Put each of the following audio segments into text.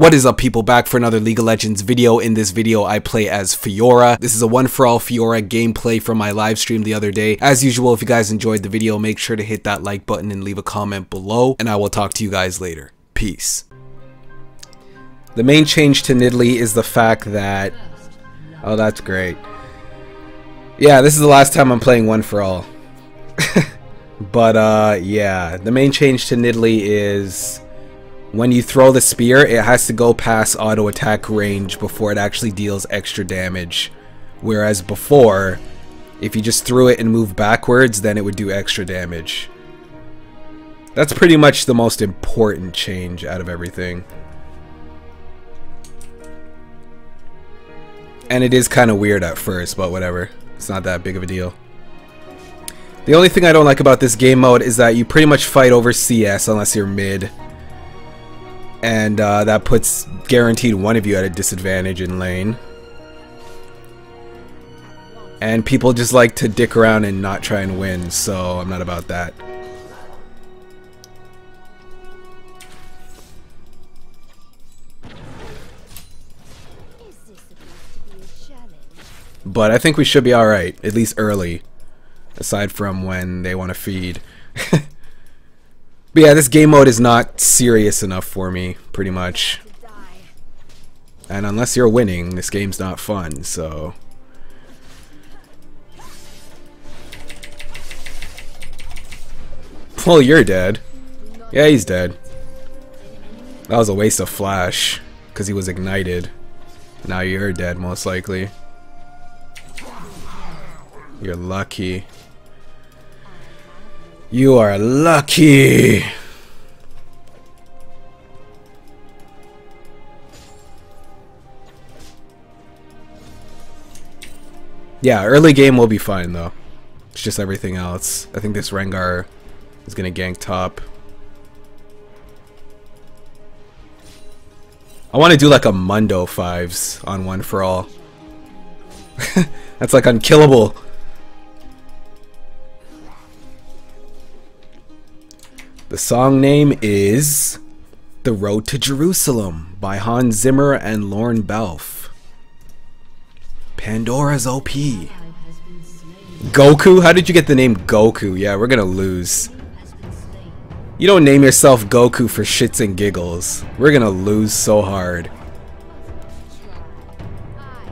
What is up people, back for another League of Legends video. In this video I play as Fiora. This is a one for all Fiora gameplay from my live stream the other day. As usual, if you guys enjoyed the video, make sure to hit that like button and leave a comment below, and I will talk to you guys later. Peace. The main change to Nidalee is the fact that... Oh, that's great. Yeah, this is the last time I'm playing one for all. but, uh, yeah. The main change to Nidalee is when you throw the spear, it has to go past auto attack range before it actually deals extra damage. Whereas before, if you just threw it and moved backwards, then it would do extra damage. That's pretty much the most important change out of everything. And it is kind of weird at first, but whatever. It's not that big of a deal. The only thing I don't like about this game mode is that you pretty much fight over CS unless you're mid and uh, that puts guaranteed one of you at a disadvantage in lane. And people just like to dick around and not try and win, so I'm not about that. But I think we should be alright, at least early. Aside from when they want to feed. But yeah, this game mode is not serious enough for me, pretty much. And unless you're winning, this game's not fun, so... Well, you're dead. Yeah, he's dead. That was a waste of flash, because he was ignited. Now you're dead, most likely. You're lucky. You are lucky. Yeah, early game will be fine though. It's just everything else. I think this Rengar is gonna gank top. I want to do like a Mundo fives on one for all. That's like unkillable. The song name is The Road to Jerusalem by Hans Zimmer and Lorne Balfe. Pandora's OP. Goku? How did you get the name Goku? Yeah, we're gonna lose. You don't name yourself Goku for shits and giggles. We're gonna lose so hard.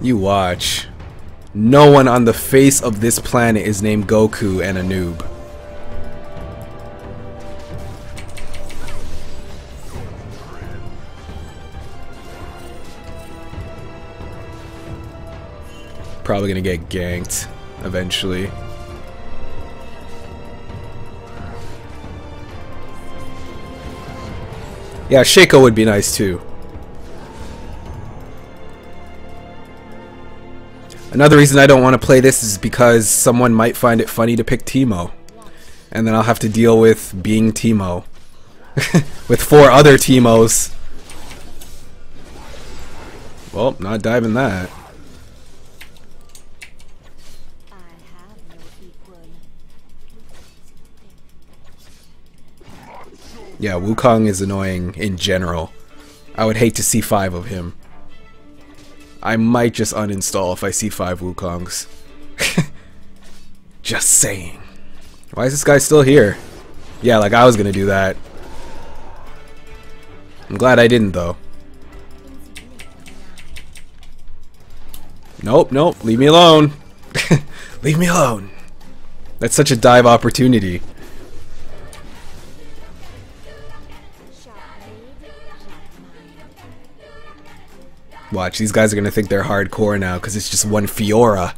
You watch. No one on the face of this planet is named Goku and a noob. Probably gonna get ganked eventually. Yeah, Shaco would be nice too. Another reason I don't want to play this is because someone might find it funny to pick Teemo. And then I'll have to deal with being Teemo. with four other Teemos. Well, not diving that. Yeah, Wukong is annoying in general. I would hate to see five of him. I might just uninstall if I see five Wukongs. just saying. Why is this guy still here? Yeah, like I was gonna do that. I'm glad I didn't though. Nope, nope, leave me alone. leave me alone. That's such a dive opportunity. Watch, these guys are gonna think they're hardcore now because it's just one Fiora.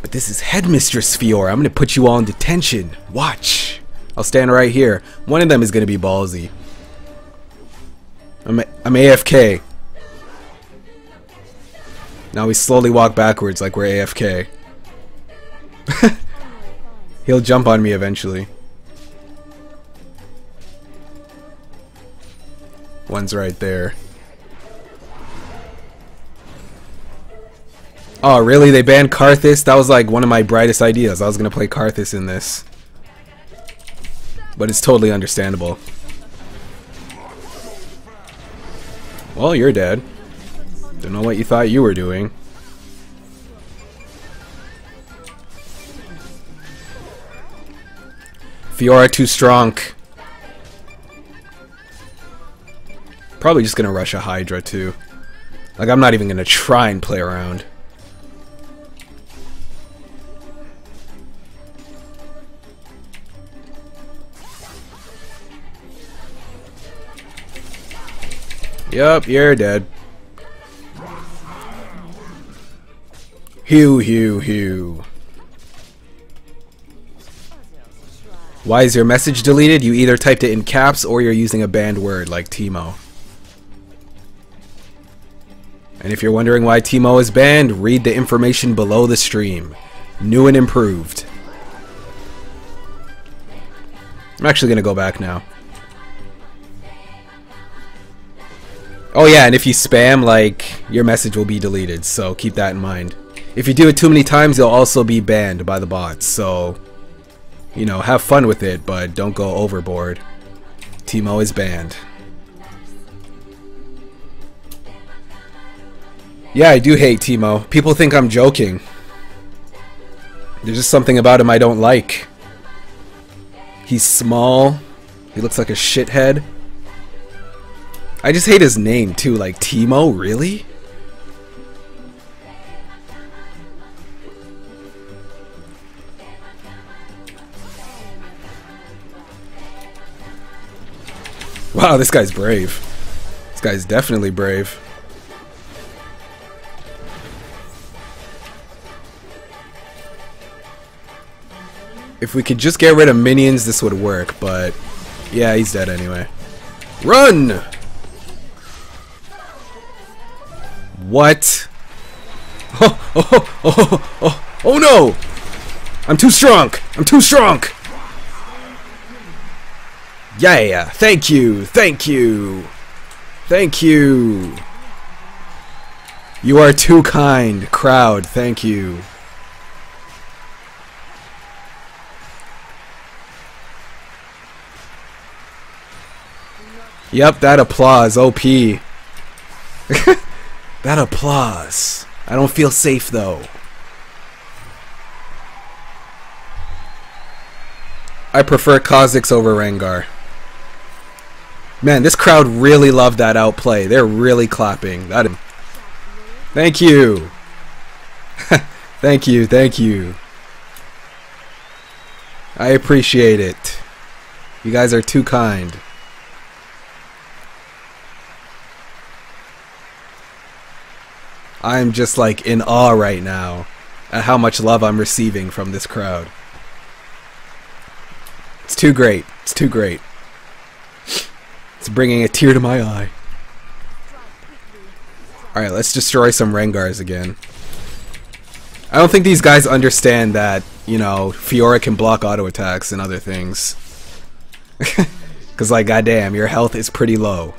But this is Headmistress Fiora. I'm gonna put you all in detention. Watch. I'll stand right here. One of them is gonna be ballsy. I'm, I'm AFK. Now we slowly walk backwards like we're AFK. He'll jump on me eventually. One's right there. Oh, really? They banned Karthus? That was like one of my brightest ideas. I was going to play Karthus in this. But it's totally understandable. Well, you're dead. Don't know what you thought you were doing. Fiora too strong. Probably just gonna rush a Hydra too. Like I'm not even gonna try and play around. Yup, you're dead. Hugh, Hugh, Hugh. Why is your message deleted? You either typed it in caps or you're using a banned word like Teemo. And if you're wondering why Teemo is banned, read the information below the stream. New and improved. I'm actually going to go back now. Oh yeah, and if you spam, like, your message will be deleted, so keep that in mind. If you do it too many times, you'll also be banned by the bots, so... You know, have fun with it, but don't go overboard. Teemo is banned. Yeah, I do hate Teemo. People think I'm joking. There's just something about him I don't like. He's small. He looks like a shithead. I just hate his name too, like Teemo, really? Wow, this guy's brave. This guy's definitely brave. If we could just get rid of minions, this would work, but yeah, he's dead anyway. Run! What? Oh, oh, oh, oh, oh no! I'm too strong! I'm too strong! Yeah, thank you, thank you, thank you. You are too kind, crowd, thank you. Yep, that applause, OP. That applause. I don't feel safe though. I prefer Kha'Zix over Rengar. Man, this crowd really loved that outplay. They're really clapping. That. Thank you. thank you, thank you. I appreciate it. You guys are too kind. I'm just like in awe right now at how much love I'm receiving from this crowd. It's too great. It's too great. It's bringing a tear to my eye. Alright, let's destroy some Rengars again. I don't think these guys understand that, you know, Fiora can block auto attacks and other things. Because, like, goddamn, your health is pretty low.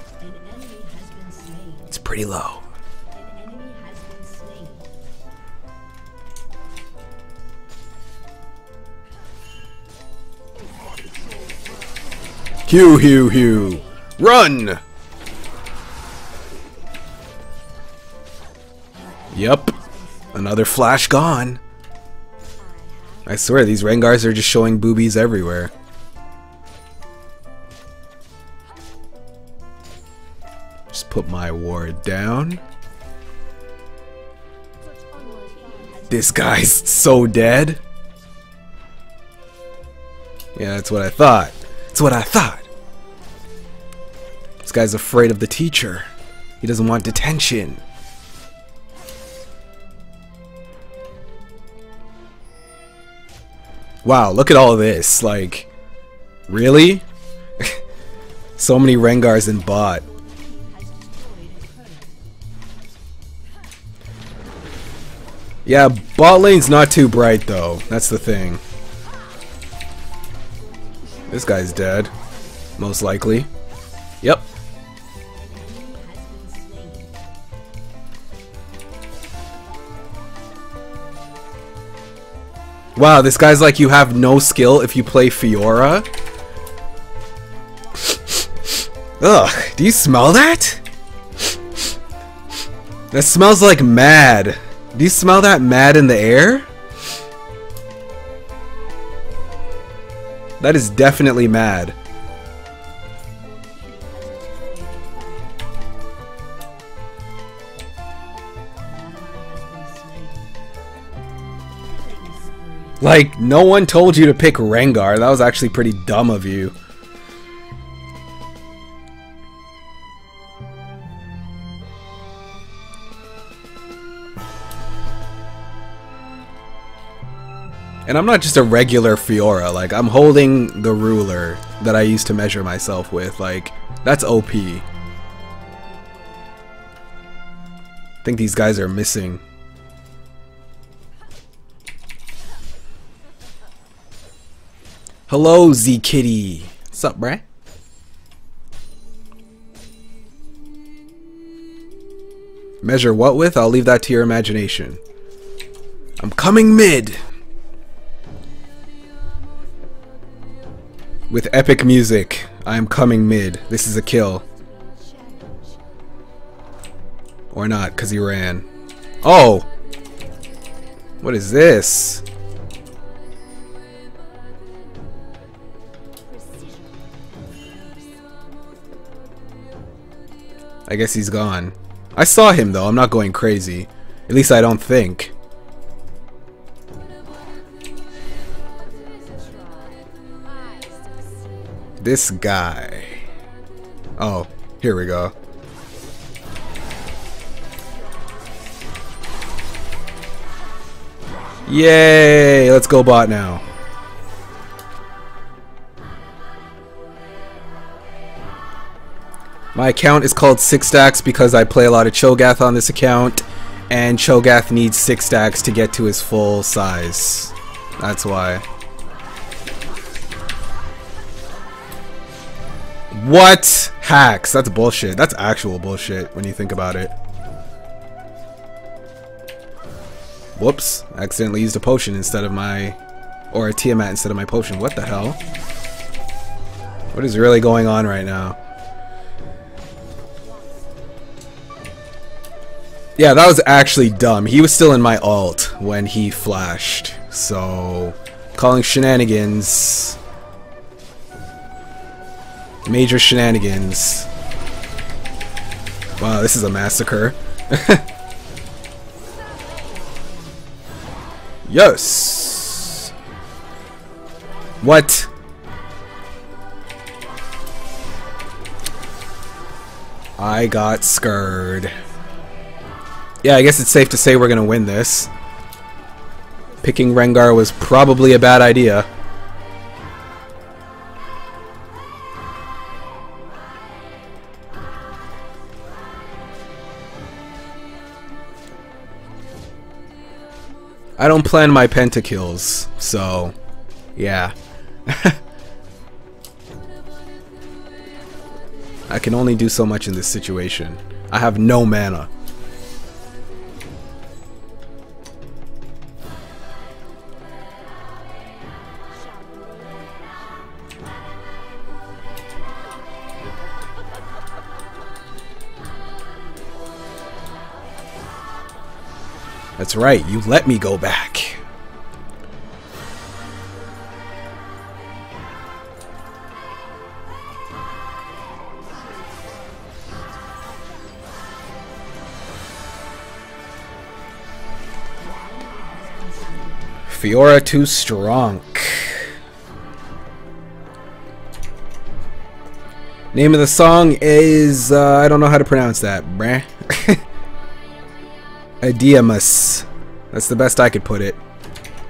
It's pretty low. Hugh, hew, hew. Run! Yep. Another flash gone. I swear, these Rengars are just showing boobies everywhere. Just put my ward down. This guy's so dead. Yeah, that's what I thought. That's what I thought guy's afraid of the teacher. He doesn't want detention. Wow, look at all this. Like, really? so many Rengars in bot. Yeah, bot lane's not too bright though. That's the thing. This guy's dead. Most likely. Yep. Wow, this guy's like, you have no skill if you play Fiora? Ugh, do you smell that? That smells like mad. Do you smell that mad in the air? That is definitely mad. Like, no one told you to pick Rengar. That was actually pretty dumb of you. And I'm not just a regular Fiora, like, I'm holding the ruler that I used to measure myself with, like, that's OP. I think these guys are missing. Hello, Z Kitty. What's up, bruh? Measure what with? I'll leave that to your imagination. I'm coming mid. With epic music, I am coming mid. This is a kill. Or not, because he ran. Oh! What is this? I guess he's gone. I saw him though, I'm not going crazy. At least I don't think. This guy. Oh, here we go. Yay! Let's go bot now. My account is called Six Stacks because I play a lot of Cho'Gath on this account, and Cho'Gath needs six stacks to get to his full size. That's why. What? Hacks. That's bullshit. That's actual bullshit when you think about it. Whoops. accidentally used a potion instead of my... Or a Tiamat instead of my potion. What the hell? What is really going on right now? Yeah, that was actually dumb. He was still in my ult when he flashed. So, calling shenanigans Major shenanigans. Wow, this is a massacre. yes! What? I got scared. Yeah, I guess it's safe to say we're gonna win this. Picking Rengar was probably a bad idea. I don't plan my pentakills, so yeah. I can only do so much in this situation. I have no mana. That's right, you let me go back. Fiora too strong. Name of the song is, uh, I don't know how to pronounce that, bruh. Adiemus. That's the best I could put it.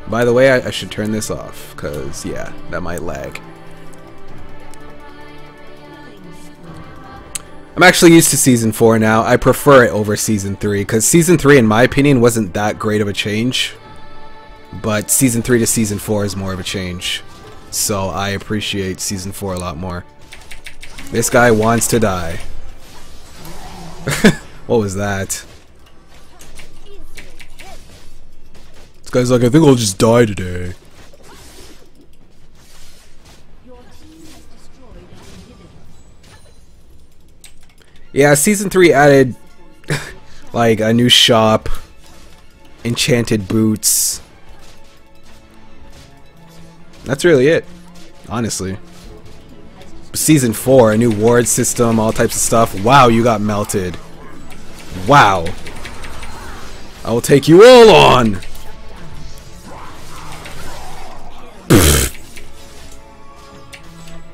By the way, I, I should turn this off, because, yeah, that might lag. I'm actually used to Season 4 now. I prefer it over Season 3, because Season 3, in my opinion, wasn't that great of a change. But Season 3 to Season 4 is more of a change. So I appreciate Season 4 a lot more. This guy wants to die. what was that? Guy's like, I think I'll just die today. Yeah, season three added Like a new shop, enchanted boots. That's really it, honestly. Season 4, a new ward system, all types of stuff. Wow, you got melted. Wow. I will take you all on!